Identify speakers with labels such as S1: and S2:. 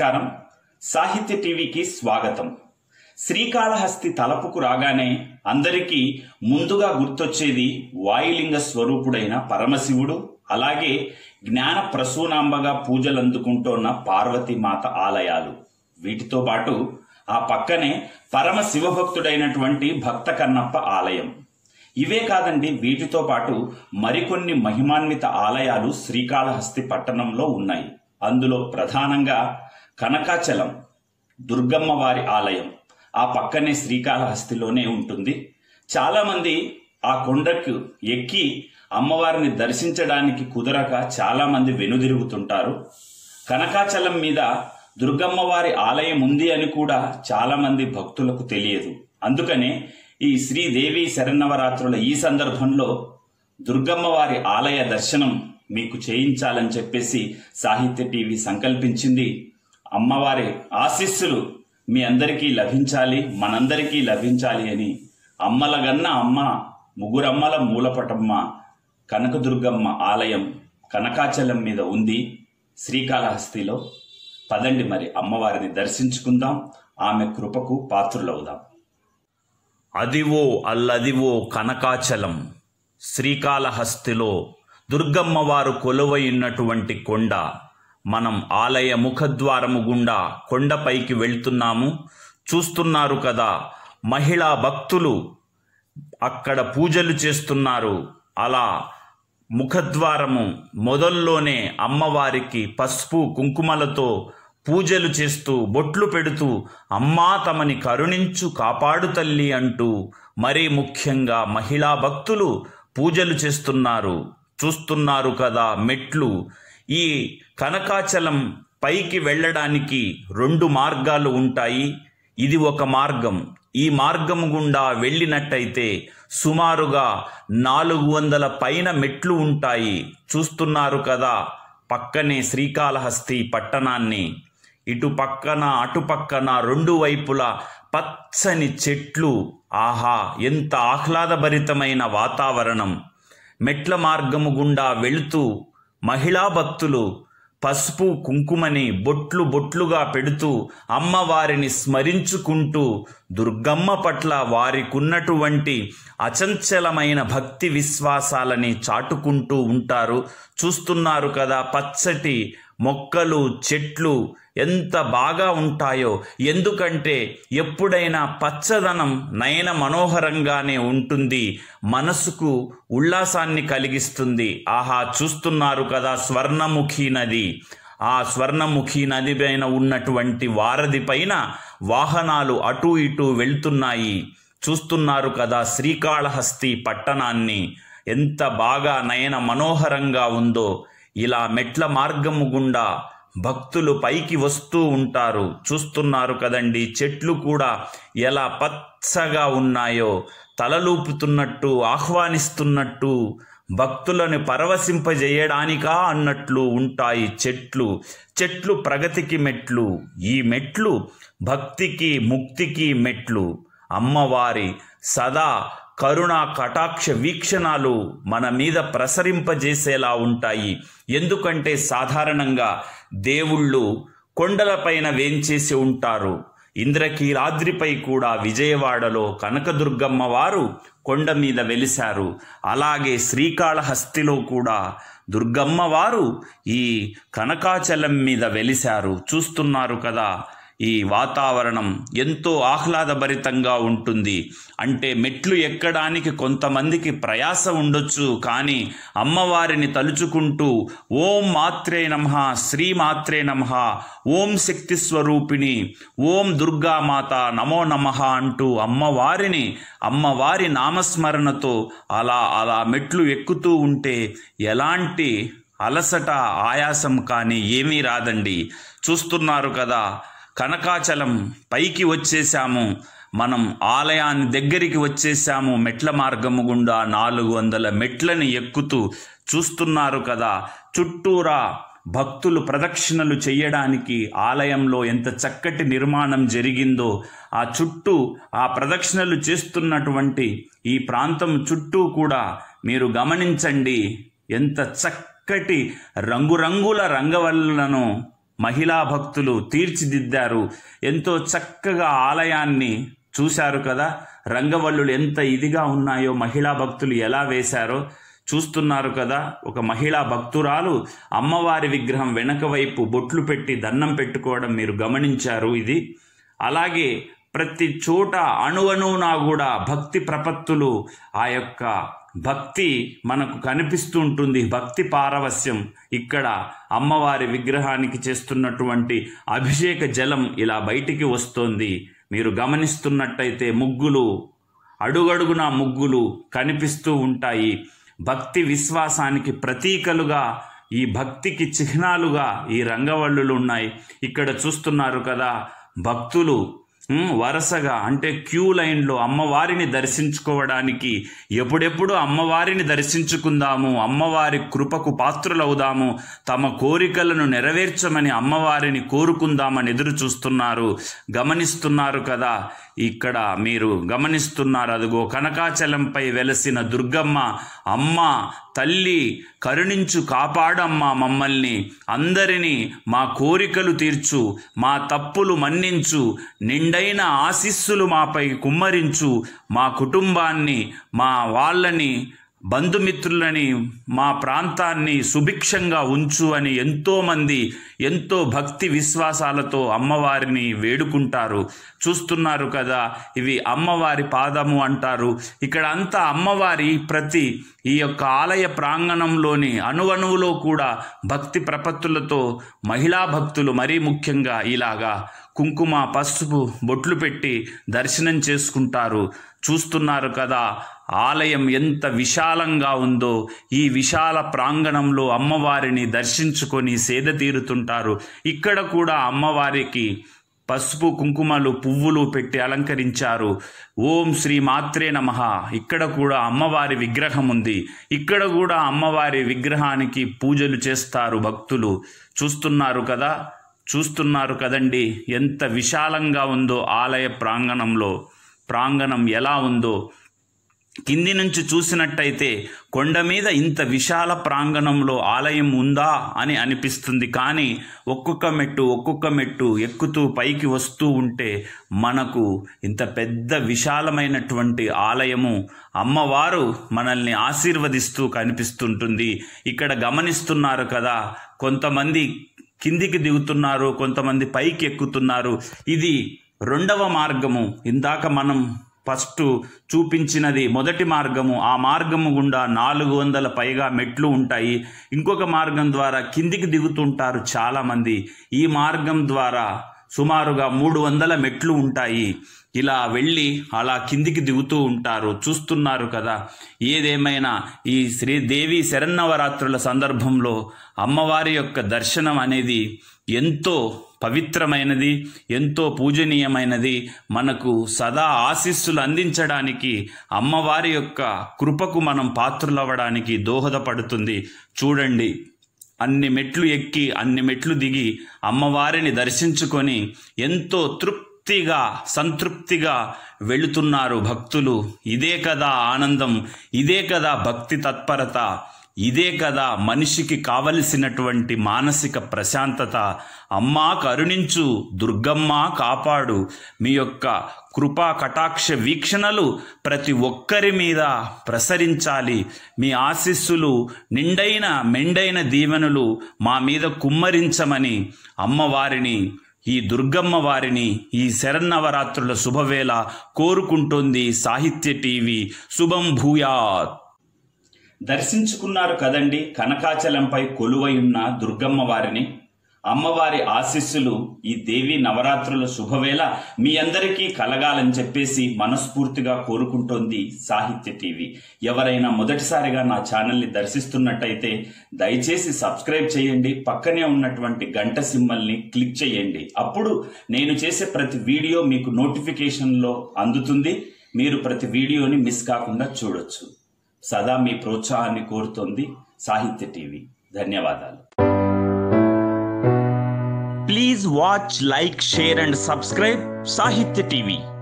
S1: నమస్కారం. సాహిత్య టీవీకి స్వాగతం. శ్రీకాళహస్తి తలపుకు రాగానే అందరికీ ముందుగా గుర్తొచ్చేది వాయులింగ స్వరూపుడైన పరమశివుడు అలాగే జ్ఞాన ప్రసూనాంబగా పూజలందుకుంటోన్న పార్వతీమాత ఆలయాలు. వీటితో పాటు ఆ పక్కనే పరమ శివభక్తుడైనటువంటి భక్త కన్నప్ప ఆలయం. ఇవే కాదండి వీటితో పాటు మరికొన్ని మహిమాన్విత ఆలయాలు శ్రీకాళహస్తి పట్టణంలో ఉన్నాయి. అందులో ప్రధానంగా కనకాచలం దుర్గమ్మ వారి ఆలయం. ఆ పక్కనే శ్రీకాళహస్తిలోనే ఉంటుంది. చాలామంది ఆ కొండకు ఎక్కి అమ్మవారిని దర్శించడానికి కుదరక చాలామంది వెనుదిరుగుతుంటారు. కనకాచలం మీద దుర్గమ్మవారి ఆలయం ఉంది అని కూడా చాలామంది భక్తులకు తెలియదు. అందుకనే ఈ శ్రీదేవి శరన్నవరాత్రుల ఈ సందర్భంలో దుర్గమ్మవారి ఆలయ దర్శనం మీకు చేయించాలని చెప్పేసి సాహిత్య టీవీ సంకల్పించింది. అమ్మవారి ఆశీస్సులు మీ అందరికీ లభించాలి మనందరికీ లభించాలి అని అమ్మలగన్న అమ్మ ముగ్గురమ్మల మూలపటమ్మ కనకదుర్గమ్మ ఆలయం కనకాచలం మీద ఉంది. శ్రీకాళహస్తిలో పదండి మరి అమ్మవారిని దర్శించుకుందాం. ఆమె కృపకు పాత్రులవుదాం. అదివో అల్లదివో కనకాచలం. శ్రీకాళహస్తిలో దుర్గమ్మవారు కొలువైనటువంటి కొండ. మనం ఆలయ ముఖద్వారము గుండా కొండపైకి వెళ్తున్నాము. చూస్తున్నారు కదా మహిళా భక్తులు అక్కడ పూజలు చేస్తున్నారు. అలా ముఖద్వారము మొదల్లోనే అమ్మవారికి పసుపు కుంకుమలతో పూజలు చేస్తూ బొట్లు పెడుతూ అమ్మా తమని కరుణించు కాపాడు తల్లి అంటూ మరీ ముఖ్యంగా మహిళా భక్తులు పూజలు చేస్తున్నారు. చూస్తున్నారు కదా మెట్లు. ఈ కనకాచలం పైకి వెళ్ళడానికి రెండు మార్గాలు ఉంటాయి. ఇది ఒక మార్గం. ఈ మార్గం గుండా వెళ్ళినట్టయితే సుమారుగా నాలుగు వందల పైన మెట్లు ఉంటాయి. చూస్తున్నారు కదా పక్కనే శ్రీకాళహస్తి పట్టణాన్ని. ఇటు పక్కన అటు పక్కన రెండు వైపులా పచ్చని చెట్లు. ఆహా ఎంత ఆహ్లాదభరితమైన వాతావరణం. మెట్ల మార్గము గుండా వెళుతూ మహిళా భక్తులు పసుపు కుంకుమని బొట్లు బొట్లుగా పెడుతూ అమ్మవారిని స్మరించుకుంటూ దుర్గమ్మ పట్ల వారికున్నటువంటి అచంచలమైన భక్తి విశ్వాసాలని చాటుకుంటూ ఉంటారు. చూస్తున్నారు కదా పచ్చటి మొక్కలు చెట్లు ఎంత బాగా ఉంటాయో ఎందుకంటే ఎప్పుడైనా పచ్చదనం నయన మనోహరంగానే ఉంటుంది మనసుకు ఉల్లాసాన్ని కలిగిస్తుంది. ఆహా చూస్తున్నారు కదా స్వర్ణముఖి నది. ఆ స్వర్ణముఖి నది పైన ఉన్నటువంటి వారధి పైన వాహనాలు అటు ఇటు వెళ్తున్నాయి. చూస్తున్నారు కదా శ్రీకాళహస్తి పట్టణాన్ని. ఎంత బాగా నయన మనోహరంగా ఉందో ఇలా మెట్ల మార్గము గుండా భక్తులు పైకి వస్తూ ఉంటారు. చూస్తున్నారు కదండి చెట్లు కూడా ఎలా పచ్చగా ఉన్నాయో తలలూపుతున్నట్టు ఆహ్వానిస్తున్నట్టు భక్తులను పరవశింపజేయడానికా అన్నట్లు ఉంటాయి చెట్లు. చెట్లు ప్రగతికి మెట్లు. ఈ మెట్లు భక్తికి ముక్తికి మెట్లు. అమ్మవారి సదా కరుణా కటాక్ష వీక్షణాలు మన మీద ప్రసరింపజేసేలా ఉంటాయి. ఎందుకంటే సాధారణంగా దేవుళ్ళు కొండలపైన వేంచేసి ఉంటారు. ఇంద్రకీలాద్రిపై కూడా విజయవాడలో కనకదుర్గమ్మ వారు కొండ మీద వెలిశారు. అలాగే శ్రీకాళహస్తిలో కూడా దుర్గమ్మ వారు ఈ కనకాచలం మీద వెలిశారు. చూస్తున్నారు కదా ఈ వాతావరణం ఎంతో ఆహ్లాదభరితంగా ఉంటుంది. అంటే మెట్లు ఎక్కడానికి కొంతమందికి ప్రయాస ఉండొచ్చు కానీ అమ్మవారిని తలుచుకుంటూ ఓం మాత్రే నమ శ్రీ మాత్రే నమ ఓం శక్తి స్వరూపిణి ఓం దుర్గామాత నమో నమ అంటూ అమ్మవారిని అమ్మవారి నామస్మరణతో అలా అలా మెట్లు ఎక్కుతూ ఉంటే ఎలాంటి అలసట ఆయాసం కానీ ఏమీ రాదండి. చూస్తున్నారు కదా కనకాచలం పైకి వచ్చేసాము మనం ఆలయాన్ని దగ్గరికి వచ్చేసాము మెట్ల మార్గము గుండా నాలుగు వందల మెట్లని ఎక్కుతూ చూస్తున్నారు కదా. చుట్టూరా భక్తులు ప్రదక్షిణలు చేయడానికి ఆలయంలో ఎంత చక్కటి నిర్మాణం జరిగిందో ఆ చుట్టూ ఆ ప్రదక్షిణలు చేస్తున్నటువంటి ఈ ప్రాంతం చుట్టూ కూడా మీరు గమనించండి. ఎంత చక్కటి రంగురంగుల రంగవల్లను మహిళా భక్తులు తీర్చిదిద్దారు. ఎంతో చక్కగా ఆలయాన్ని చూశారు కదా. రంగవల్లులు ఎంత ఇదిగా ఉన్నాయో మహిళా భక్తులు ఎలా వేశారో చూస్తున్నారు కదా. ఒక మహిళా భక్తురాలు అమ్మవారి విగ్రహం వెనక వైపు బొట్లు పెట్టి దండం పెట్టుకోవడం మీరు గమనించారు ఇది. అలాగే ప్రతి చోట అణువణువునా కూడా భక్తి ప్రపత్తులు ఆ యొక్క భక్తి మనకు కనిపిస్తూ ఉంటుంది భక్తి పారవస్యం ఇక్కడ అమ్మవారి విగ్రహానికి చేస్తున్నటువంటి అభిషేక జలం ఇలా బయటికి వస్తోంది. మీరు గమనిస్తున్నట్టయితే ముగ్గులు అడుగడుగున ముగ్గులు కనిపిస్తూ ఉంటాయి. భక్తి విశ్వాసానికి ప్రతీకలుగా ఈ భక్తికి చిహ్నాలుగా ఈ రంగవల్లులు ఉన్నాయి. ఇక్కడ చూస్తున్నారు కదా భక్తులు వరుసగా అంటే క్యూ లైన్లో అమ్మవారిని దర్శించుకోవడానికి ఎప్పుడెప్పుడు అమ్మవారిని దర్శించుకుందాము అమ్మవారి కృపకు పాత్రులవుదాము తమ కోరికలను నెరవేర్చమని అమ్మవారిని కోరుకుందామని ఎదురు చూస్తున్నారు గమనిస్తున్నారు కదా. ఇక్కడ మీరు గమనిస్తున్నారు. అదిగో కనకాచలంపై వెలసిన దుర్గమ్మ అమ్మ తల్లి కరుణించు కాపాడమ్మా మమ్మల్ని. అందరినీ మా కోరికలు తీర్చు మా తప్పులు మన్నించు నిండైన ఆశీస్సులు మాపై కుమ్మరించు మా కుటుంబాన్ని మా వాళ్ళని బంధుమిత్రులని మా ప్రాంతాన్ని సుభిక్షంగా ఉంచు అని ఎంతోమంది ఎంతో భక్తి విశ్వాసాలతో అమ్మవారిని వేడుకుంటారు. చూస్తున్నారు కదా ఇవి అమ్మవారి పాదము అంటారు. ఇక్కడ అంతా అమ్మవారి ప్రతి ఈ యొక్క ఆలయ ప్రాంగణంలోని అణువణువులో కూడా భక్తి ప్రపత్తులతో మహిళా భక్తులు మరీ ముఖ్యంగా ఇలాగా కుంకుమ పసుపు బొట్లు పెట్టి దర్శనం చేసుకుంటారు. చూస్తున్నారు కదా ఆలయం ఎంత విశాలంగా ఉందో. ఈ విశాల ప్రాంగణంలో అమ్మవారిని దర్శించుకొని సేద తీరుతుంటారు. ఇక్కడ కూడా అమ్మవారికి పసుపు కుంకుమలు పువ్వులు పెట్టి అలంకరించారు. ఓం శ్రీ మాత్రే నమ. ఇక్కడ కూడా అమ్మవారి విగ్రహం ఉంది. ఇక్కడ కూడా అమ్మవారి విగ్రహానికి పూజలు చేస్తారు భక్తులు. చూస్తున్నారు కదా చూస్తున్నారు కదండి. ఎంత విశాలంగా ఉందో ఆలయ ప్రాంగణంలో. ప్రాంగణం ఎలా ఉందో. కింది నుంచి చూసినట్టయితే కొండ మీద ఇంత విశాల ప్రాంగణంలో ఆలయం ఉందా అని అనిపిస్తుంది. కానీ ఒక్కొక్క మెట్టు ఒక్కొక్క మెట్టు ఎక్కుతూ పైకి వస్తూ ఉంటే మనకు ఇంత పెద్ద విశాలమైనటువంటి ఆలయము అమ్మవారు మనల్ని ఆశీర్వదిస్తూ కనిపిస్తుంటుంది. ఇక్కడ గమనిస్తున్నారు కదా కొంతమంది కిందికి దిగుతున్నారు కొంతమంది పైకి ఎక్కుతున్నారు. ఇది రెండవ మార్గము. ఇందాక మనం ఫస్ట్ చూపించినది మొదటి మార్గము. ఆ మార్గము గుండా నాలుగు వందల పైగా మెట్లు ఉంటాయి. ఇంకొక మార్గం ద్వారా కిందికి దిగుతుంటారు చాలామంది. ఈ మార్గం ద్వారా సుమారుగా మూడు వందల మెట్లు ఉంటాయి. ఇలా వెళ్ళి అలా కిందికి దిగుతూ ఉంటారు. చూస్తున్నారు కదా. ఏదేమైనా ఈ శ్రీదేవి శరన్నవరాత్రుల సందర్భంలో అమ్మవారి యొక్క దర్శనం అనేది ఎంతో పవిత్రమైనది ఎంతో పూజనీయమైనది. మనకు సదా ఆశీస్సులు అందించడానికి అమ్మవారి యొక్క కృపకు మనం పాత్రులవ్వడానికి దోహదపడుతుంది. చూడండి. అన్ని మెట్లు ఎక్కి అన్ని మెట్లు దిగి అమ్మవారిని దర్శించుకొని ఎంతో తృప్తి తృప్తిగా సంతృప్తిగా వెళుతున్నారు భక్తులు. ఇదే కదా ఆనందం ఇదే కదా భక్తి తత్పరత ఇదే కదా మనిషికి కావలసినటువంటి మానసిక ప్రశాంతత. అమ్మా కరుణించు దుర్గమ్మ కాపాడు. మీ యొక్క కృపా కటాక్ష వీక్షణలు ప్రతి ఒక్కరి మీద ప్రసరించాలి. మీ ఆశీస్సులు నిండైన మెండైన దీవెనలు మా మీద కుమ్మరించమని అమ్మవారిని ఈ దుర్గమ్మ వారిని ఈ శరన్నవరాత్రుల శుభవేళ కోరుకుంటోంది సాహిత్య టీవీ. శుభం భూయాత్. దర్శించుకున్నారు కదండి కనకాచలంపై కొలువై ఉన్న దుర్గమ్మ వారిని? అమ్మవారి ఆశీస్సులు ఈ దేవి నవరాత్రుల శుభవేళ మీ అందరికీ కలగాలని చెప్పేసి మనస్ఫూర్తిగా కోరుకుంటోంది సాహిత్య టీవీ. ఎవరైనా మొదటిసారిగా నా ఛానల్ని దర్శిస్తున్నట్టయితే దయచేసి సబ్స్క్రైబ్ చేయండి. పక్కనే ఉన్నటువంటి గంట సింబల్ని క్లిక్ చేయండి. అప్పుడు నేను చేసే ప్రతి వీడియో మీకు నోటిఫికేషన్లో అందుతుంది. మీరు ప్రతి వీడియోని మిస్ కాకుండా చూడొచ్చు. సదా మీ ప్రోత్సాహాన్ని కోరుతోంది సాహిత్య టీవీ. ధన్యవాదాలు. Please watch, like, share, and subscribe Sahitya TV.